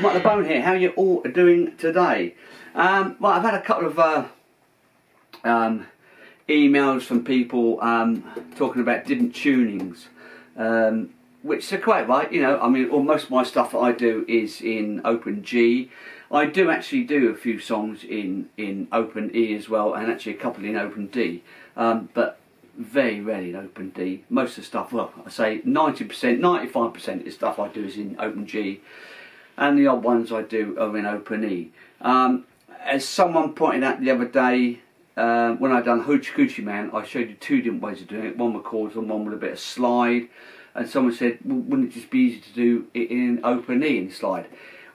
Marc Lebone here. How you all doing today? Um, well, I've had a couple of uh, um, emails from people um, talking about different tunings, um, which are quite right. You know, I mean, well, most of my stuff that I do is in Open G. I do actually do a few songs in in Open E as well, and actually a couple in Open D. Um, but very rarely in Open D. Most of the stuff, well, I say 90%, 95% of the stuff I do is in Open G, and the odd ones I do are in Open E. Um, as someone pointed out the other day, uh, when I'd done Hoochie Coochie Man, I showed you two different ways of doing it. One with chords and one with a bit of slide. And someone said, wouldn't it just be easy to do it in Open E in slide?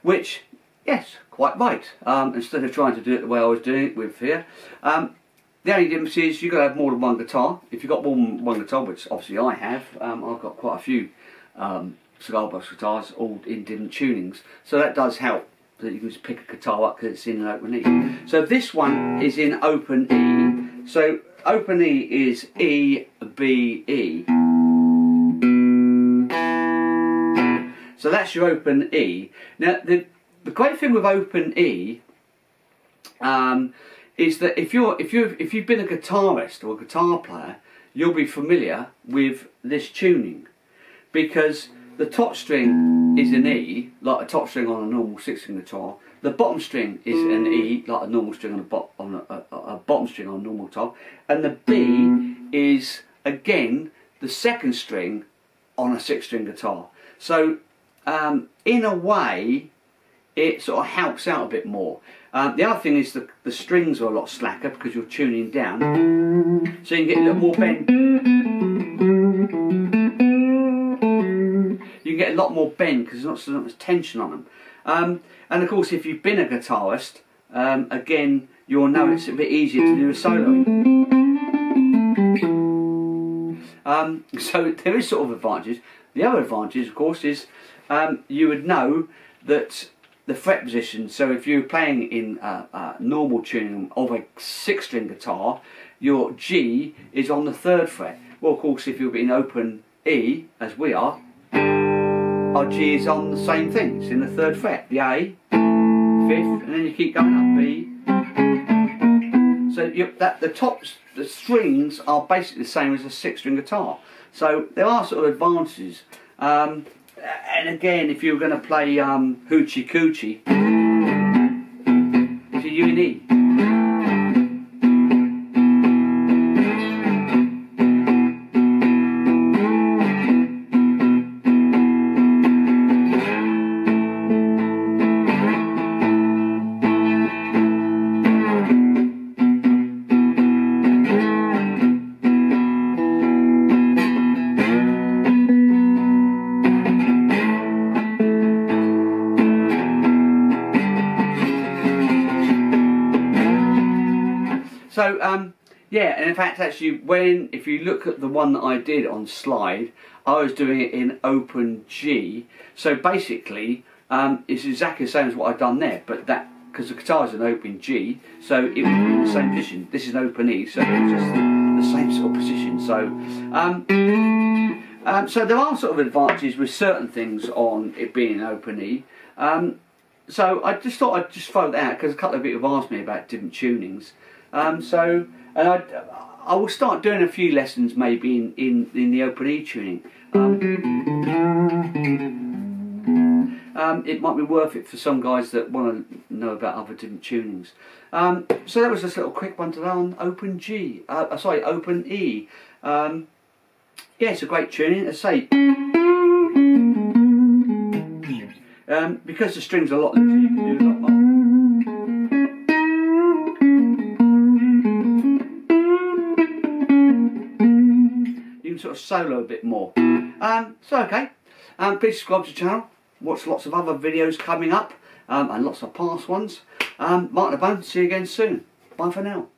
Which, yes, quite right. Um, instead of trying to do it the way I was doing it with here. Um, the only difference is you've got to have more than one guitar. If you've got more than one guitar, which obviously I have, um, I've got quite a few um, cigar box guitars, all in different tunings. So that does help that you can just pick a guitar up because it's in an open E. So this one is in open E. So open E is E, B, E. So that's your open E. Now the, the great thing with open E um, is that if you're if you if you've been a guitarist or a guitar player, you'll be familiar with this tuning because the top string is an E, like a top string on a normal six-string guitar. The bottom string is an E, like a normal string on a, bo on a, a, a bottom string on a normal guitar, and the B is again the second string on a six-string guitar. So um, in a way, it sort of helps out a bit more. Um, the other thing is the, the strings are a lot slacker because you're tuning down, so you can get a little more bend. Lot more bend because there's not so much tension on them. Um, and of course, if you've been a guitarist, um, again, you'll know it's a bit easier to do a solo. Um, so there is sort of advantages. The other advantage, of course, is um, you would know that the fret position. So if you're playing in a, a normal tuning of a six string guitar, your G is on the third fret. Well, of course, if you're in open E, as we are, G is on the same thing. It's in the third fret. The A, fifth, and then you keep going up. B. So you, that the top, the strings are basically the same as a six-string guitar. So there are sort of advantages. Um, and again, if you were going to play um, Hoochie Coochie, it's a U and E. So, um, yeah, and in fact, actually, when if you look at the one that I did on slide, I was doing it in open G. So basically, um, it's exactly the same as what I've done there, but that because the guitar is an open G, so it would be in the same position. This is an open E, so it's just the same sort of position. So, um, um, so there are sort of advantages with certain things on it being an open E. Um, so I just thought I'd just throw that out because a couple of people have asked me about different tunings. Um, so, and I, I will start doing a few lessons maybe in, in, in the open E tuning. Um, um, it might be worth it for some guys that want to know about other different tunings. Um, so that was just a little quick one today on open G, uh, uh sorry, open E. Um, yeah, it's a great tuning, I say. Um, because the strings are a lot looser, you can do sort of solo a bit more. Um, so okay, um, please subscribe to the channel, watch lots of other videos coming up, um, and lots of past ones. Um, Marc Lebone, see you again soon. Bye for now.